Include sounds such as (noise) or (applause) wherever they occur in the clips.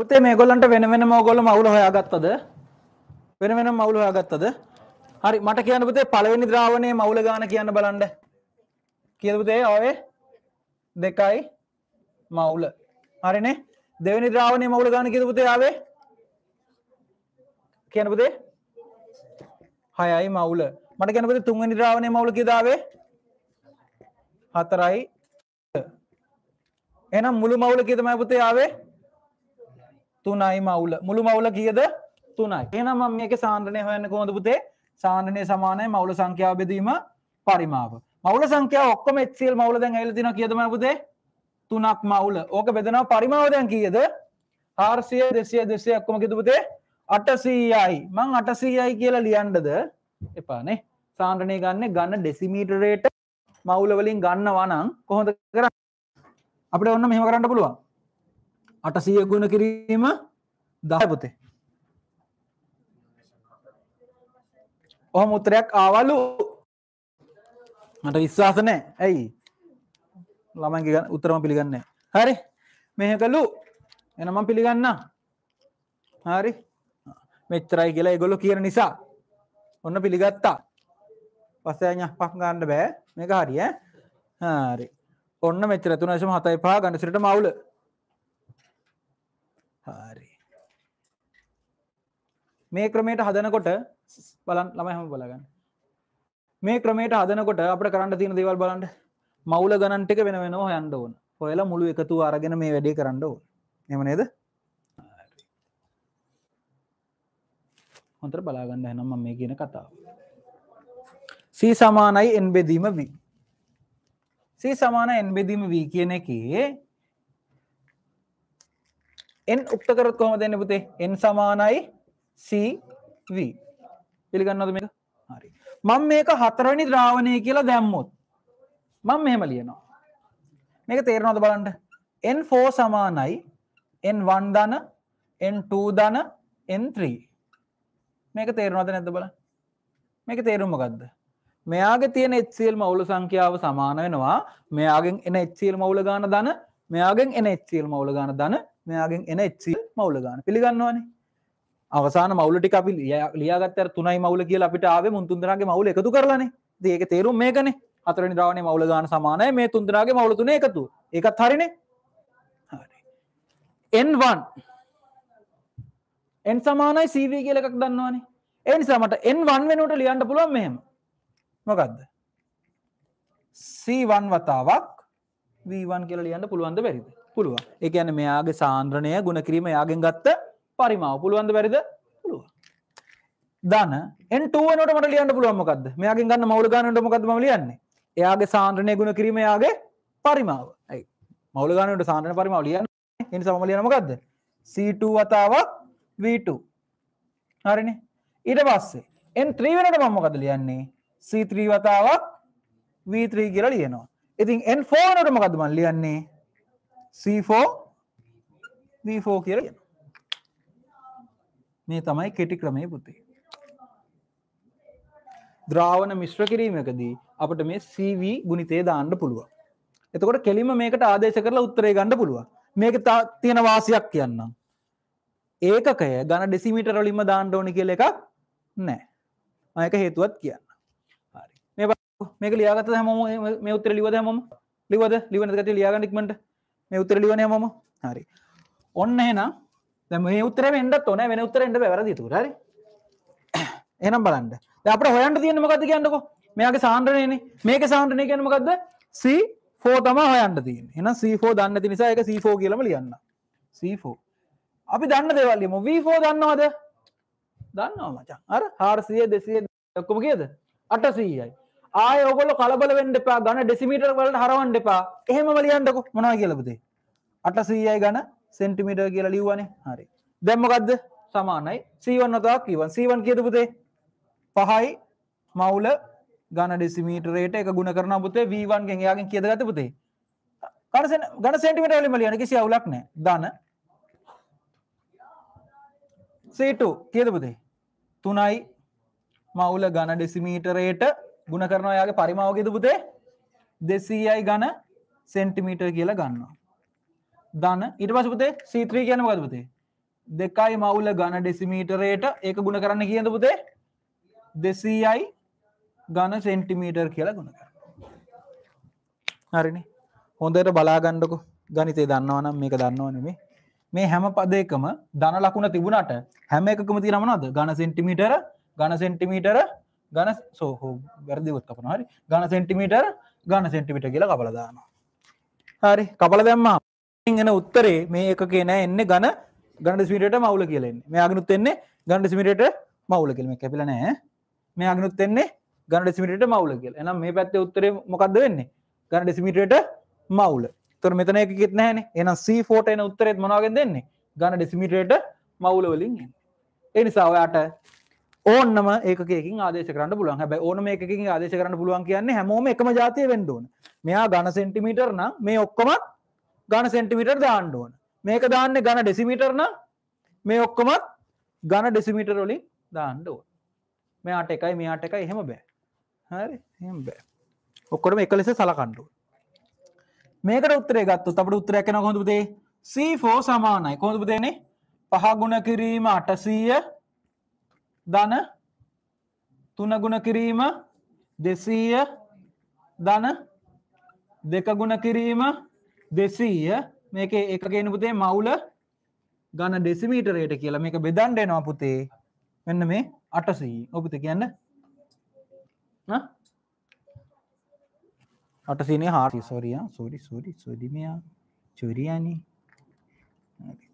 පුතේ මේ ගොල්ලන්ට වෙන වෙන මෝගොල්ල මවුල හොයාගත්තද? වෙන වෙන මවුල හොයාගත්තද? හරි මට කියන්න පුතේ පළවෙනි ද්‍රාවණයේ මවුල ගාන කියන්න බලන්න. කියද පුතේ ඔය දෙකයි මවුල. හරිනේ? දෙවැනි ද්‍රාවණය මවුල ගාන කියද පුතේ ආවේ? කියන පුතේ. හයයි මවුල. මට කියන්න පුතේ තුන්වෙනි ද්‍රාවණය මවුල කියදාවේ හතරයි. එනම් මුළු මවුල කියද මය පුතේ ආවේ? තුනයි මවුල. මුළු මවුල කියද? තුනයි. එනම් මම මේක සාන්ද්‍රණය හොයන්න කොහොමද පුතේ? සාන්ද්‍රණය සමානයි මවුල සංඛ්‍යාව බෙදීම පරිමාව. මවුල සංඛ්‍යාව ඔක්කොම HCl මවුල දැන් ඇවිල්ලා තියෙනවා කියද මම පුතේ? තුනක් මවුල. ඕක බෙදනවා පරිමාව දැන් කීයද? 400 200 200 ඔක්කොම කියද පුතේ? 800යි මං 800යි කියලා ලියන්නද? එපානේ සාන්ද්‍රණය ගන්න ගන්න ඩෙසිමීටරේට මවුල වලින් ගන්නවා නම් කොහොමද කරන්නේ? අපිට ඔන්න මෙහෙම කරන්න පුළුවන්. 800 ගුණ කිරීම 10 පුතේ. ඔහොම උත්තරයක් ආවලු. මට විශ්වාස නැහැ ඇයි? ළමයිගේ උත්තරම පිළිගන්නේ හරි. මෙහෙකලු. එන මම පිළිගන්න. හරි. මෙච්චරයි කියලා ඒගොල්ලෝ කියන නිසා. ඔන්න පිළිගත්තා. පස්සේ අය පහ ගන්න බෑ. මේක හරි ඈ හරි. ඔන්න මෙච්චර 3.75 ගණසිරට මවුල. හරි. මේ ක්‍රමයට හදනකොට බලන් ළමයි හැම බලගන්න. මේ ක්‍රමයට හදනකොට අපිට කරන්න තියෙන දේවල් බලන්න. මවුල ගණන් ටික වෙන වෙනම හොයන්න ඕන. හොයලා මුළු එකතු අරගෙන මේ වැඩේ කරන්න ඕන. එහෙම නේද? හොඳට බලාගන්න එහෙනම් මම මේ කියන කතාව. C සමානයි n බෙදීම v. C සමාන n බෙදීම v කියන එකේ n උක්ත කරොත් කොහොමද එන්නේ පුතේ? N සමානයි c v. පිළිගන්නවද මේක? හරි. මම මේක හතරවෙනි ද්‍රාවණය කියලා දැම්මොත් මම මෙහෙම ලියනවා. මේක තේරෙනවද බලන්න? N4 සමානයි n1 ධන n2 ධන n3 මේක තේරෙනවද නැද්ද බලන්න? මේක තේරුම මොකද්ද? මෙයාගේ තියෙන HCl මවුල සංඛ්‍යාව සමාන වෙනවා. මෙයාගෙන් එන HCl මවුල ගාන ධන මෙයාගෙන් එන HCl මවුල ගාන ධන මෙයාගෙන් එන HCl මවුල ගාන පිළිගන්නවනේ. අවසාන මවුල ටික අපි ලියාගත්ත අර තුනයි මවුල කියලා අපිට ආවේ මුන් තුන්දෙනාගේ මවුල එකතු කරලානේ. ඉතින් ඒකේ තේරුම මේකනේ. හතරවෙනි ද්‍රාවණයේ මවුල ගාන සමානයි. මේ තුන්දෙනාගේ මවුල තුනේ එකතු. ඒකත් හරිනේ. හරි. N1 n සමානයි CV කියලා එකක් දන්නවනේ. ඒ නිසා මට n1 වෙනුවට ලියන්න පුළුවන් මෙහෙම. මොකක්ද C1 වතාවක් V1 කියලා ලියන්න පුළුවන්ද බැරිද? පුළුවන්. ඒ කියන්නේ මෙයාගේ සාන්ද්‍රණය ගුණ කිරීම යාගෙන් ගත්ත පරිමාව. පුළුවන්ද බැරිද? පුළුවන්. දන n2 වෙනකොට මට ලියන්න පුළුවන් මොකද්ද? මෙයාගෙන් ගන්න මවුල ගන්නට මොකද්ද මම ලියන්නේ? එයාගේ සාන්ද්‍රණය ගුණ කිරීම යාගේ පරිමාව. ඇයි? මවුල ගන්නට සාන්ද්‍රණ පරිමාව ලියන්න. ඒ නිසා මම ලියන මොකද්ද? C2 වතාවක් V2 හරිනේ. ඊට පස්සේ n3 වෙනකොට මම මොකද ලියන්නේ? C3 වතාවක් V3 කියලා ලියනවා. ඉතින් N4 වෙනකොට මොකද්ද මම ලියන්නේ? C4 V4 කියලා ලියනවා. මේ තමයි කෙටි ක්‍රමය පුතේ. ද්‍රාවණ මිශ්‍ර කිරීමකදී අපිට මේ CV ගුණිතය දාන්න පුළුවන්. එතකොට කෙලින්ම මේකට ආදේශ කරලා උත්තරේ ගන්න පුළුවන්. මේක තියෙන වාසියක් කියන්නම්. ඒකකය ඝන ඩෙසිමීටර වලින්ම දාන්න ඕනි කියලා එකක් නැහැ. මම ඒක හේතුවත් කියන්න. හරි. මේ මේක ලියාගත්තද හැමෝම මේ උත්තර ලිව්වද හැමෝම? ලිව්වද? ලිවන කට්ටිය ලියාගන්න ඉක්මනට. මේ උත්තර ලිවන්නේ හැමෝම? හරි. ඔන්න එහෙනම් දැන් මේ උත්තරේ වෙන්නත් ඕනේ වෙන උත්තරෙ එන්න බෑ වැරදි උතර. හරි. එහෙනම් බලන්න. දැන් අපිට හොයන්න තියෙන්නේ මොකද්ද කියන්නකෝ? මෙයාගේ සාන්ද්‍රණයනේ. මේකේ සාන්ද්‍රණය කියන්නේ මොකද්ද? C4 තමයි හොයන්න තියෙන්නේ. එහෙනම් C4 දන්නේ නැති නිසා ඒක C4 කියලාම ලියන්න. C4. අපි දන්න දේවල් ලියමු. V4 දන්නවද? දන්නවා මචං. අර 400 200 ඔක්කොම කීයද? 800යි. ආය ඔගොල්ලෝ කලබල වෙන්න එපා. ඝන ඩෙසිමීටර වලට හරවන්න එපා. එහෙමම ලියන්නකෝ. මොනවා කියලා පුතේ? 800යි ඝන සෙන්ටිමීටර කියලා ලිව්වනේ. හරි. දැන් මොකද්ද? සමානයි C1 වතාවක් Q1. C1 කීයද පුතේ? 5යි මවුල ඝන ඩෙසිමීටරයට එක ගුණ කරනවා පුතේ V1 ගෙන් එයාගෙන් කීයද ගත්තේ පුතේ? ඝන ඝන සෙන්ටිමීටර වලින්ම ලියන්න කිසි අවුලක් නැහැ. ධන C2 කියද පුතේ? 3යි මවුල ඝන ඩෙසිමීටරයට ගුණ කරනවා යාගේ පරිමාව කීයද පුතේ? 200යි ඝන සෙන්ටිමීටර කියලා ගන්නවා. ධන ඊට පස්සේ පුතේ C3 කියන්නේ මොකද්ද පුතේ? දෙකයි මවුල ගණ ඩෙසිමීටරයට ඒක ගුණ කරන්න කියද පුතේ දෙසීයි ගණ සෙන්ටිමීටර් කියලා ගුණ කර හරිනි හොඳට බලාගණ්ඩකු ගනිතේ දන්නවනම් මේක දන්නවනෙමේ මේ හැම පදයකම දන ලකුණ තිබුණට හැම එකකම තිරමනද ගණ සෙන්ටිමීටර ගණ සෙන්ටිමීටර ගණ සෝහෝ වැරදිවත් කපන හරි? ගණ සෙන්ටිමීටර් ගණ සෙන්ටිමිට කියලා කපලදාන හරි? කපල දැම්මා. එන උත්තරේ මේ එක කියන එන්න ගණ ගණඩ ස්මිට මවුල කියලෙන් මේ අගනුත් එන්නේ ගණඩ ස්මිට මවුල කියලම කැපිල නෑ. මේ අගනුත් එන්නේ ගණඩ ස්මිට මවුල කියල. එනම් මේ පැත්ත උත්තරේ මොකක්ද වෙන්නේ? ගණඩ ස්මිට මවුල. තොර මෙතන එක කිත් නෑන එනම් සීෆෝට එන උත්තරෙත් මොනාගෙන් දෙන්නේ ගණ ඩෙසිමිටේට මවුල වලින් එනිසා ඔයාට ඕන්නම ඒකින් ආදේශ කරන්න පුලන් හැබ ඕන මේකින් ආදේශ කරන්න පුළුවන් කියන්නේ හැමෝම එකම ජාතිය වෙන්ඩෝන මෙයා ගණ සෙන්ටිමීටර් නම් මේ ඔක්කොමත් ගණ සෙන්ටිමිටර් දාන්න ඕන. මේක දාන්න ගණ ඩෙසිමිටර් නම් මේ ඔක්කොමත් ගණ ඩෙසිමිටර් වලින් දාන්න ඕන. මෙයාට එකයි මෙයාට එකයි එහෙම බෑ. හරි එම බෑ. ඔක්කොටම එක ලෙස සලකණ්ඩුව මේකට උත්තරේ ගත්තු අපට උත්තරයක් කෙන කොඳපුතේ සීෆෝ සමානයි. කොඳපුතේනේ පහගුණ කිරීම අටසීය දන තුනගුණ කිරීම දෙසීය දන දෙකගුණ කිරීම දෙසීය. මේක එකගෙන පුතේ මවුල ගණ ඩෙසිමීටරයට කියලා. මේක බෙදන්ඩ එනවා පුතේ. මෙන්න මේ අටසී. ඔපුත කියන්න අටසිනේ හාරි. සෝරිය සෝරි සෝරි සෝදිමයා චොරියනි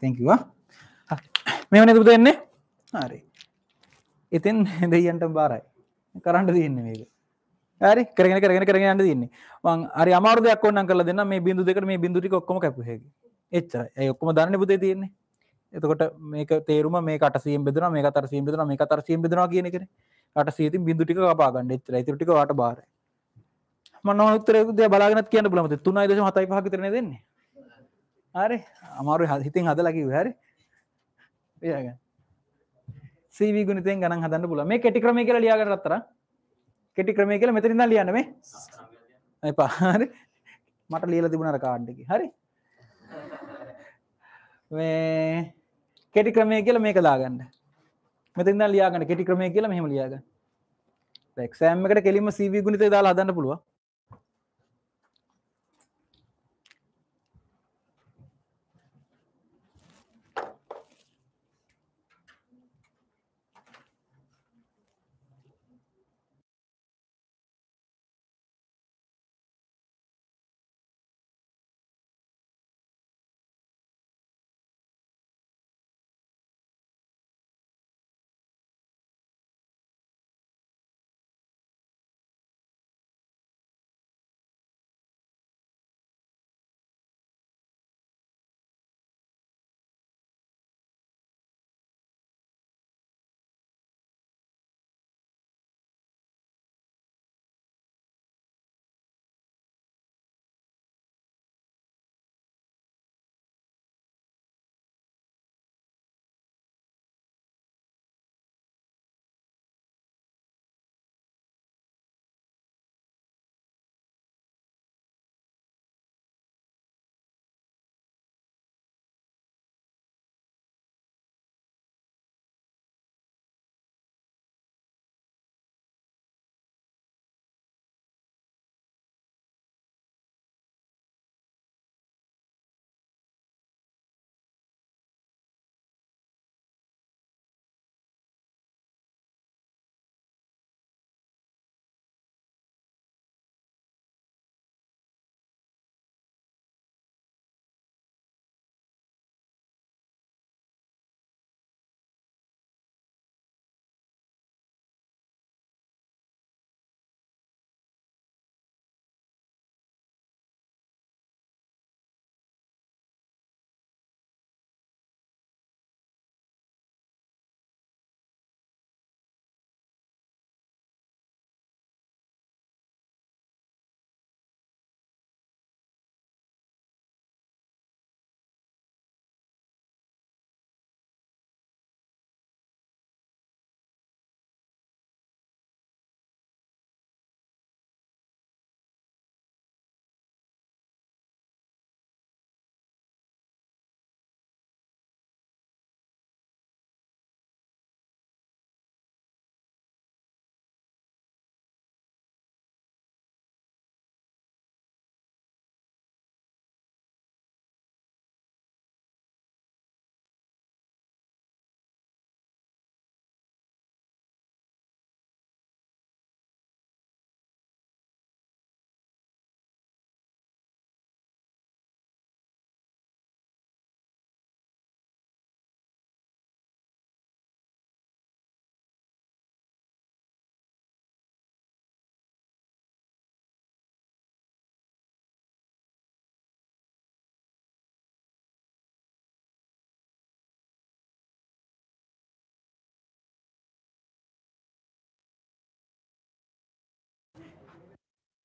තැකිවා මෙවන තුත එන්නේ? හරි. ඉතින් (laughs) දෙයන්ට බාරයි. කරන්න තියන්න මේක. හරි කරගෙන කරගෙන කරගෙන යන්න තින්නේ වන් අරි අමාරදයක් ඔන්න කල දෙන්න මේ බිඳු දෙක මේ බිඳුටි ඔක්කොම කැපුහකි එච්චර ඇය ඔක්කොම දන්න පුතේ තියෙන්නේ. එතකොට මේක තේරුම මේ කටසියම් බෙදන මේ තරසියම් බෙදන මේ තරසියම් බෙදවා කියන කර ට සීතින් බිඳුටික පාගන්න එච්චර ඉතුටික වාට බාරයි. මන උත්තරයකුද බලාගෙනත් කියන්න බලමත තුනයි දශ හතයි පහ කරන දෙන්නේ. හරි. අමාරු හිතින් හදලකිව හරි. සීවී ගුණතයෙන් ගණන් හදන්න පුල මේ කෙටි ක්‍රමය කියලා ලියාගට රත්තර කෙටි ක්‍රමය කියලා මෙතරින්ද ලියන්න මේ. පහරි මට ලියල තිබුණර කාඩ්ඩකි හරි. මේ කෙටි ක්‍රමය කියල මේක දාගන්න. මෙතින්ද ලියාගන්න. කෙටි ක්‍රමය කියලා මෙහම ලියාගන්න. එක්සෑම්මකට කෙලිම සීවී ගුණිතේ දාලා හදන්න පුළුව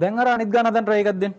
දැන් අර අනිත් ගාන දැන් try එකක් දෙන්න.